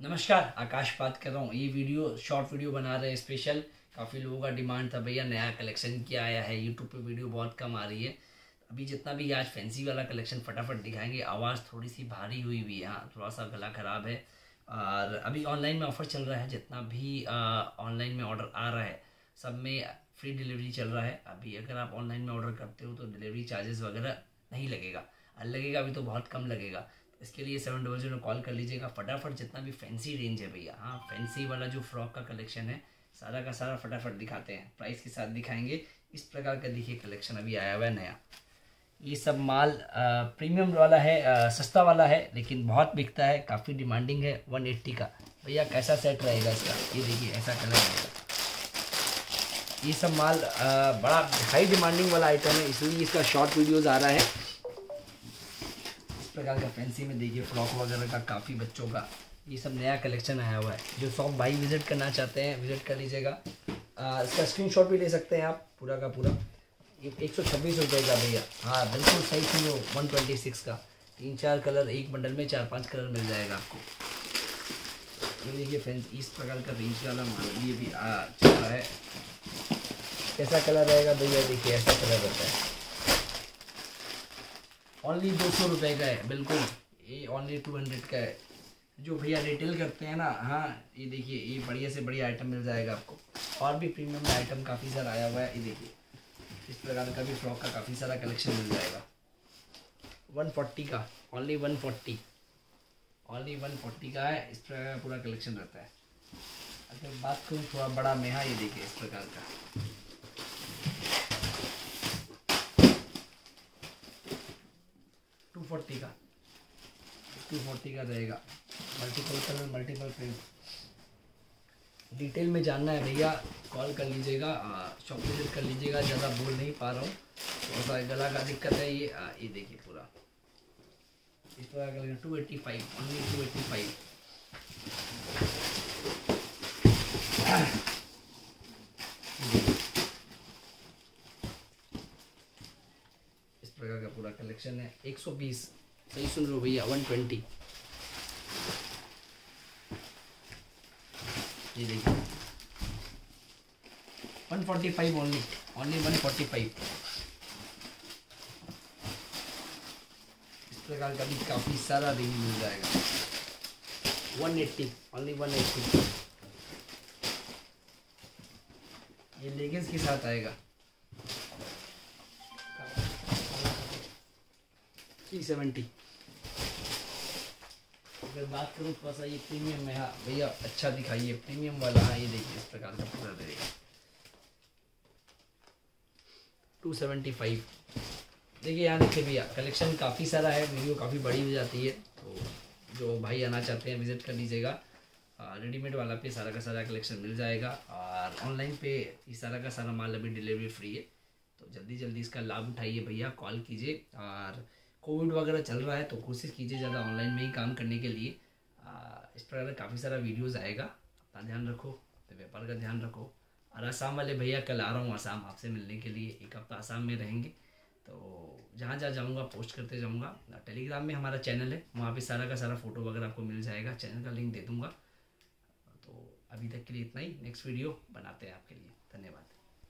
नमस्कार, आकाश बात कर रहा हूँ। ये वीडियो शॉर्ट वीडियो बना रहे हैं स्पेशल काफ़ी लोगों का डिमांड था, भैया, नया कलेक्शन क्या आया है यूट्यूब पे वीडियो बहुत कम आ रही है। अभी जितना भी आज फैंसी वाला कलेक्शन फटाफट दिखाएँगे। आवाज़ थोड़ी सी भारी हुई हुई है हाँ थोड़ा सा गला ख़राब है। और अभी ऑनलाइन में ऑफ़र चल रहा है, जितना भी ऑनलाइन में ऑर्डर आ रहा है, सब में फ्री डिलीवरी चल रहा है। अभी अगर आप ऑनलाइन में ऑर्डर करते हो तो डिलीवरी चार्जेस वगैरह नहीं लगेगा। लगेगा अभी तो बहुत कम लगेगा। इसके लिए सेवन डबल ज़ीरो कॉल कर लीजिएगा। फटाफट जितना भी फैंसी रेंज है भैया। हाँ फैंसी वाला जो फ्रॉक का कलेक्शन है सारा का सारा फटाफट दिखाते हैं। प्राइस के साथ दिखाएँगे। इस प्रकार का देखिए कलेक्शन अभी आया हुआ है नया। ये सब माल आ, प्रीमियम वाला है आ, सस्ता वाला है लेकिन बहुत बिकता है काफ़ी डिमांडिंग है 180 का। भैया कैसा सेट रहेगा इसका? ये देखिए ऐसा कलर रहेगा ये सब माल आ, बड़ा हाई डिमांडिंग वाला आइटम है इसलिए इसका शॉर्ट वीडियोज़ आ रहा है। प्रकार का फैंसी में देखिए फ्रॉक वगैरह का, काफ़ी बच्चों का, ये सब नया कलेक्शन आया हुआ है, जो शॉप भाई विज़िट करना चाहते हैं विज़िट कर लीजिएगा। इसका स्क्रीन भी ले सकते हैं आप, पूरा का पूरा। एक सौ छब्बीस रुपये का भैया। हाँ बिल्कुल सही थी वो वन ट्वेंटी सिक्स का। तीन चार कलर एक बंडल में चार पाँच कलर मिल जाएगा आपको। ये देखिए फ्रेंड्स इस प्रकार का रेंज वाला माल ये भी चल है। कैसा कलर रहेगा भैया? देखिए, ऐसा कलर रहता है। ओनली दो सौ रुपये का है, बिल्कुल। ये ओनली टू हंड्रेड का है। जो भैया रिटेल करते हैं ना हाँ ये देखिए, ये बढ़िया से बढ़िया आइटम मिल जाएगा आपको। और भी प्रीमियम आइटम काफ़ी सारा आया हुआ है, ये देखिए। इस प्रकार का भी फ्रॉक का काफ़ी सारा कलेक्शन मिल जाएगा। वन फोर्टी का only one forty only one forty का है, इस प्रकार का पूरा कलेक्शन रहता है। अगर बात करूँ थोड़ा बड़ा मेहा, ये देखिए, इस प्रकार का। फोर्टी का। टू फोर्टी का रहेगा। Multiple colour multiple print detail में जानना है भैया कॉल कर लीजिएगा शॉप विज़िट कर लीजिएगा ज़्यादा बोल नहीं पा रहा हूँ। थोड़ा सा गला का दिक्कत है ये आ, ये देखिए पूरा। इस तरह का two eighty five only two eighty five प्रकार का पूरा कलेक्शन है। 120 सही सुन रहे हो भैया 120 ये देखिए। 145 ओनली ओनली 145 इस प्रकार का भी काफ़ी सारा रिंग मिल जाएगा। 180 ओनली 180 ये लेगिंग्स के साथ आएगा। Three seventy. अगर बात करूँ थोड़ा सा ये प्रीमियम में हाँ भैया अच्छा दिखाइए प्रीमियम वाला हाँ ये देखिए इस प्रकार का पूरा रहेगा टू सेवेंटी फाइव। देखिए यहाँ देखिए भैया कलेक्शन काफ़ी सारा है वीडियो काफ़ी बड़ी हो जाती है तो जो भाई आना चाहते हैं विज़िट कर लीजिएगा। रेडीमेड वाला पे सारा का सारा कलेक्शन मिल जाएगा और ऑनलाइन पे इस सारा का सारा माल अभी डिलीवरी फ्री है। तो जल्दी जल्दी इसका लाभ उठाइए भैया कॉल कीजिए और कोविड वगैरह चल रहा है तो कोशिश कीजिए ज़्यादा ऑनलाइन में ही काम करने के लिए। आ, इस प्रकार काफ़ी सारा वीडियोस आएगा अपना ध्यान रखो अपने व्यापार का ध्यान रखो। और आसाम वाले भैया कल आ रहा हूँ आसाम आपसे मिलने के लिए। एक हफ़्ता आसाम में रहेंगे। तो जहाँ जहाँ जाऊँगा पोस्ट करते जाऊँगा। टेलीग्राम में हमारा चैनल है वहाँ पे सारा का सारा फ़ोटो वगैरह आपको मिल जाएगा। चैनल का लिंक दे दूँगा। तो अभी तक के लिए इतना ही। नेक्स्ट वीडियो बनाते हैं आपके लिए। धन्यवाद।